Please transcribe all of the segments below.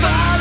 father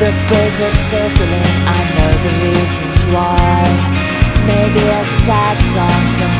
The birds are circling, I know the reasons why. Maybe a sad song sometime